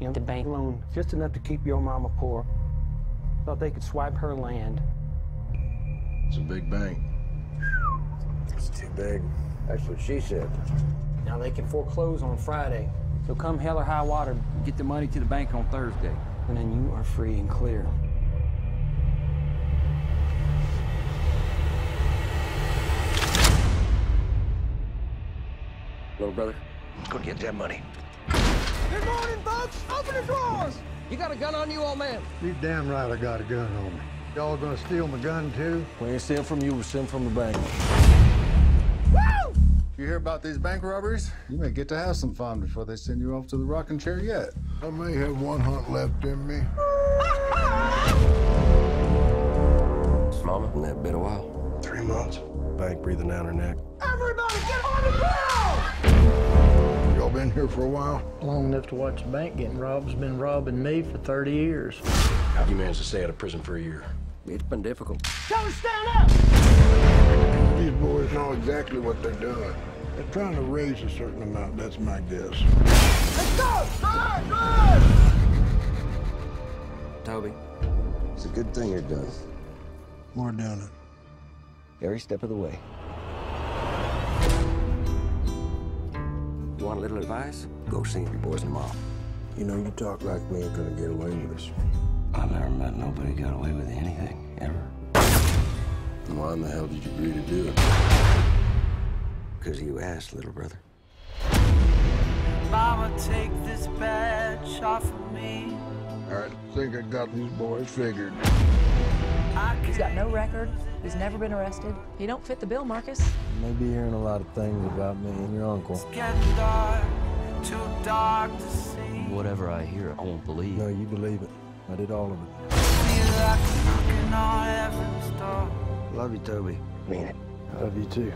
You know, the bank loan just enough to keep your mama poor. Thought they could swipe her land. It's a big bank. It's too big. That's what she said. Now they can foreclose on Friday. So come hell or high water, Get the money to the bank on Thursday. and then you are free and clear. Little brother, go get that money. Good morning, folks. Open the drawers. You got a gun on you, old man? You damn right I got a gun on me. Y'all gonna steal my gun too? We ain't stealing from you, We're stealing from the bank. You hear about these bank robberies? You may get to have some fun before they send you off to the rocking chair yet. I may have one hunt left in me. Mama, in that been a while. Three months. Bank breathing down her neck. Everybody get on the ground! Y'all been here for a while? Long enough to watch the bank getting robbed has been robbing me for 30 years. How'd you manage to stay out of prison for a year? It's been difficult. Don't stand up! These boys know exactly what they're doing. They're trying to raise a certain amount, that's my guess. Let's go! Run! Run! Toby, It's a good thing you're done. More down it. every step of the way. Little advice? Go see your boys and mom. You know, you talk like we ain't gonna get away with this. I've never met nobody who got away with anything, ever. Then Why in the hell did you agree to do it? Because you asked, little brother. Mama, take this badge off of me. I think I got these boys figured. I He's got no record. He's never been arrested. He don't fit the bill, Marcus. You may be hearing a lot of things about me and your uncle. get dark, too dark to see. Whatever I hear, I won't believe. No, you believe it. I did all of it. Feel like I'm knocking on heaven's door. Love you, Toby. Mean it. I Love you too.